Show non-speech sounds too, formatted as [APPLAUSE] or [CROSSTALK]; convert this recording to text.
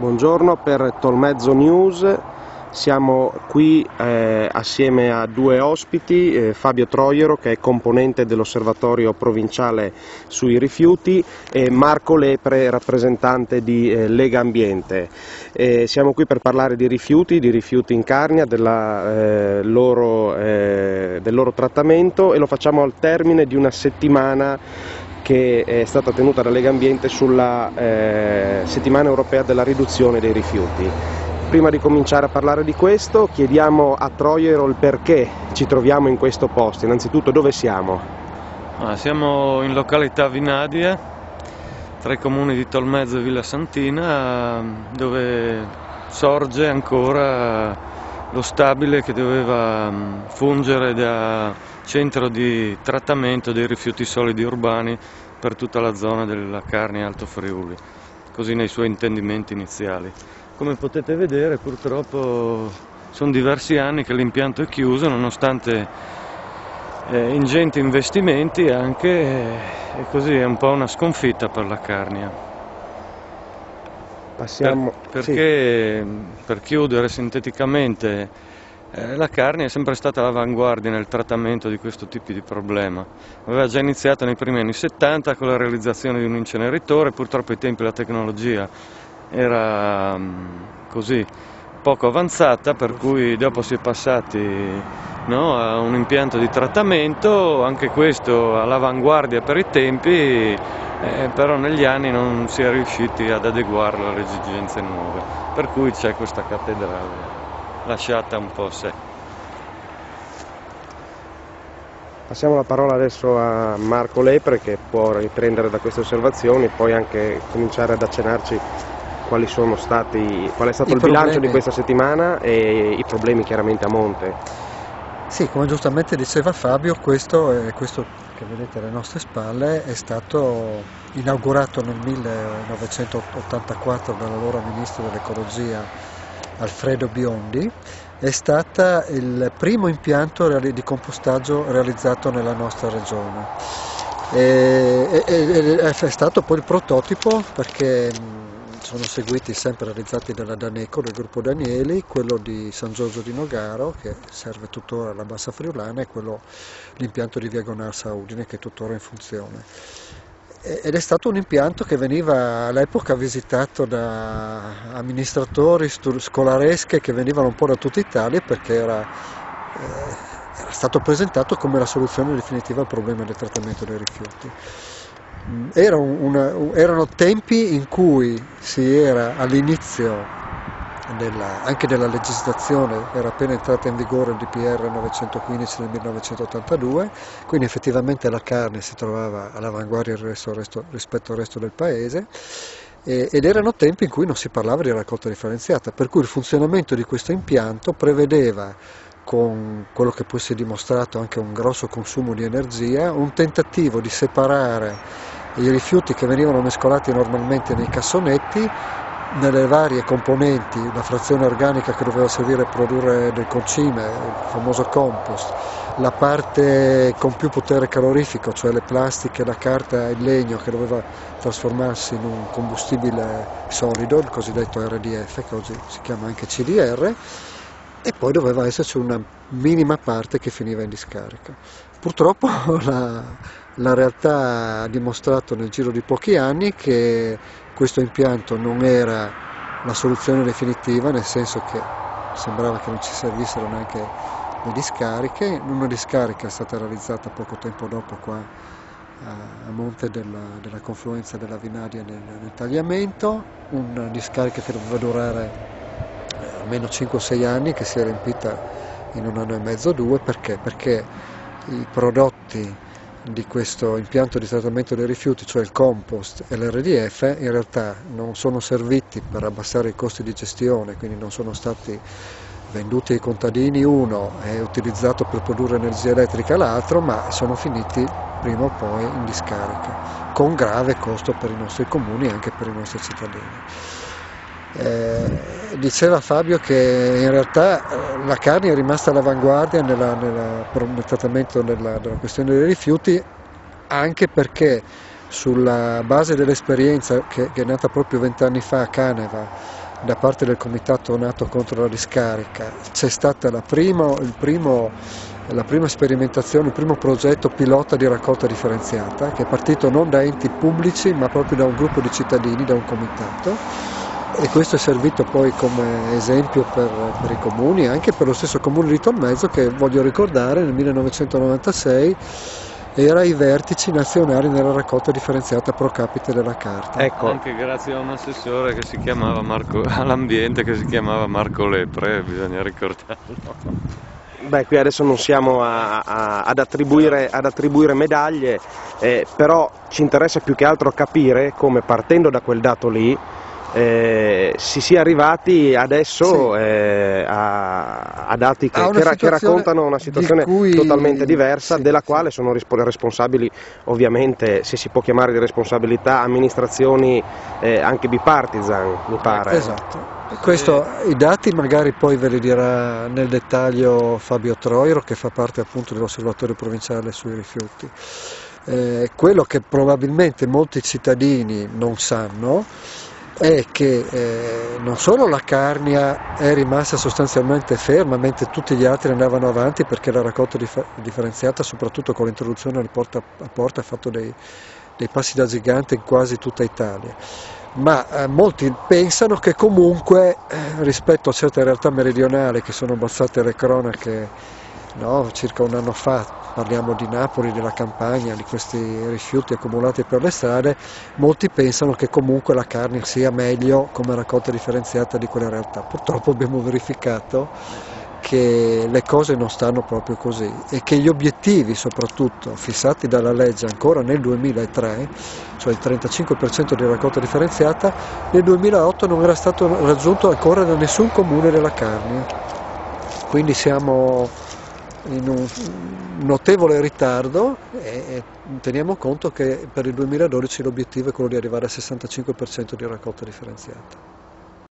Buongiorno per Tolmezzo News, siamo qui eh, assieme a due ospiti, eh, Fabio Troiero che è componente dell'osservatorio provinciale sui rifiuti e Marco Lepre rappresentante di eh, Lega Ambiente. siamo qui per parlare di rifiuti, di rifiuti in Carnia, della, eh, loro, eh, del loro trattamento e lo facciamo al termine di una settimana che è stata tenuta da Lega Ambiente sulla eh, settimana europea della riduzione dei rifiuti. Prima di cominciare a parlare di questo chiediamo a Troiero il perché ci troviamo in questo posto, innanzitutto dove siamo? Ah, siamo in località Vinadia, tra i comuni di Tolmezzo e Villa Santina, dove sorge ancora lo stabile che doveva mm, fungere da centro di trattamento dei rifiuti solidi urbani per tutta la zona della Carni Alto Friuli, così nei suoi intendimenti iniziali. Come potete vedere purtroppo sono diversi anni che l'impianto è chiuso nonostante eh, ingenti investimenti anche eh, e così è un po' una sconfitta per la Carnia. Passiamo, per, perché sì. per chiudere sinteticamente eh, la carne è sempre stata all'avanguardia nel trattamento di questo tipo di problema. Aveva già iniziato nei primi anni 70 con la realizzazione di un inceneritore, purtroppo ai tempi la tecnologia era um, così poco avanzata, per cui dopo si è passati no, a un impianto di trattamento, anche questo all'avanguardia per i tempi, eh, però negli anni non si è riusciti ad adeguarlo alle esigenze nuove, per cui c'è questa cattedrale lasciata un po' sé. Passiamo la parola adesso a Marco Lepre che può riprendere da queste osservazioni e poi anche cominciare ad accennarci quali sono stati, qual è stato I il problemi. bilancio di questa settimana e i problemi chiaramente a monte. Sì, come giustamente diceva Fabio, questo, è, questo che vedete alle nostre spalle è stato inaugurato nel 1984 dall'allora Ministro dell'Ecologia Alfredo Biondi, è stato il primo impianto di compostaggio realizzato nella nostra regione. E, e, è stato poi il prototipo perché sono seguiti sempre realizzati dalla Daneco, del gruppo Danieli, quello di San Giorgio di Nogaro che serve tuttora alla Bassa Friulana e quello, l'impianto di Via Gonarsa Udine che è tuttora in funzione ed è stato un impianto che veniva all'epoca visitato da amministratori scolaresche che venivano un po' da tutta Italia perché era, eh, era stato presentato come la soluzione definitiva al problema del trattamento dei rifiuti. Mm, era una, erano tempi in cui si era all'inizio nella, anche nella legislazione, era appena entrata in vigore il DPR 915 del 1982, quindi effettivamente la carne si trovava all'avanguardia rispetto al resto del paese ed erano tempi in cui non si parlava di raccolta differenziata, per cui il funzionamento di questo impianto prevedeva con quello che poi si è dimostrato anche un grosso consumo di energia, un tentativo di separare i rifiuti che venivano mescolati normalmente nei cassonetti nelle varie componenti, la frazione organica che doveva servire a produrre del concime, il famoso compost, la parte con più potere calorifico, cioè le plastiche, la carta e il legno che doveva trasformarsi in un combustibile solido, il cosiddetto RDF, che oggi si chiama anche CDR, e poi doveva esserci una minima parte che finiva in discarica. Purtroppo [LAUGHS] la, la realtà ha dimostrato nel giro di pochi anni che questo impianto non era la soluzione definitiva, nel senso che sembrava che non ci servissero neanche le discariche. Una discarica è stata realizzata poco tempo dopo qua a monte della, della confluenza della Vinadia nel, nel, tagliamento, una discarica che doveva durare eh, almeno 5-6 anni, che si è riempita in un anno e mezzo, due, perché? Perché i prodotti di questo impianto di trattamento dei rifiuti, cioè il compost e l'RDF, in realtà non sono serviti per abbassare i costi di gestione, quindi non sono stati venduti ai contadini uno e utilizzato per produrre energia elettrica l'altro, ma sono finiti prima o poi in discarica, con grave costo per i nostri comuni e anche per i nostri cittadini. Eh, diceva Fabio che in realtà eh, la carne è rimasta all'avanguardia nella, nella, nel trattamento della, della questione dei rifiuti anche perché sulla base dell'esperienza che, che, è nata proprio vent'anni fa a Caneva da parte del comitato nato contro la discarica c'è stata la prima, primo, la prima sperimentazione, il primo progetto pilota di raccolta differenziata che è partito non da enti pubblici ma proprio da un gruppo di cittadini, da un comitato e questo è servito poi come esempio per, per, i comuni, anche per lo stesso comune di Tolmezzo che voglio ricordare nel 1996 era ai vertici nazionali nella raccolta differenziata pro capite della carta. Ecco. Anche grazie a un assessore che si chiamava Marco, [LAUGHS] all'ambiente che si chiamava Marco Lepre, bisogna ricordarlo. Beh, qui adesso non siamo a, a, ad, attribuire, ad, attribuire, medaglie, eh, però ci interessa più che altro capire come partendo da quel dato lì eh, si sia arrivati adesso sì. eh, a, a, dati che, a che, che, raccontano una situazione cui... totalmente diversa, sì, della quale sono responsabili ovviamente, se si può chiamare di responsabilità, amministrazioni eh, anche bipartisan, mi pare. Esatto. Questo, I dati magari poi ve li dirà nel dettaglio Fabio Troiro che fa parte appunto dell'osservatorio provinciale sui rifiuti. Eh, quello che probabilmente molti cittadini non sanno è che eh, non solo la Carnia è rimasta sostanzialmente ferma mentre tutti gli altri andavano avanti perché la raccolta dif- differenziata, soprattutto con l'introduzione del porta a porta, ha fatto dei, dei passi da gigante in quasi tutta Italia. Ma eh, molti pensano che comunque eh, rispetto a certe realtà meridionali che sono balzate alle cronache no, circa un anno fa, parliamo di Napoli, della campagna, di questi rifiuti accumulati per le strade, molti pensano che comunque la carne sia meglio come raccolta differenziata di quelle realtà. Purtroppo abbiamo verificato che le cose non stanno proprio così e che gli obiettivi soprattutto fissati dalla legge ancora nel 2003, cioè il 35% di raccolta differenziata, nel 2008 non era stato raggiunto ancora da nessun comune della carne. Quindi siamo in un notevole ritardo e teniamo conto che per il 2012 l'obiettivo è quello di arrivare al 65% di raccolta differenziata.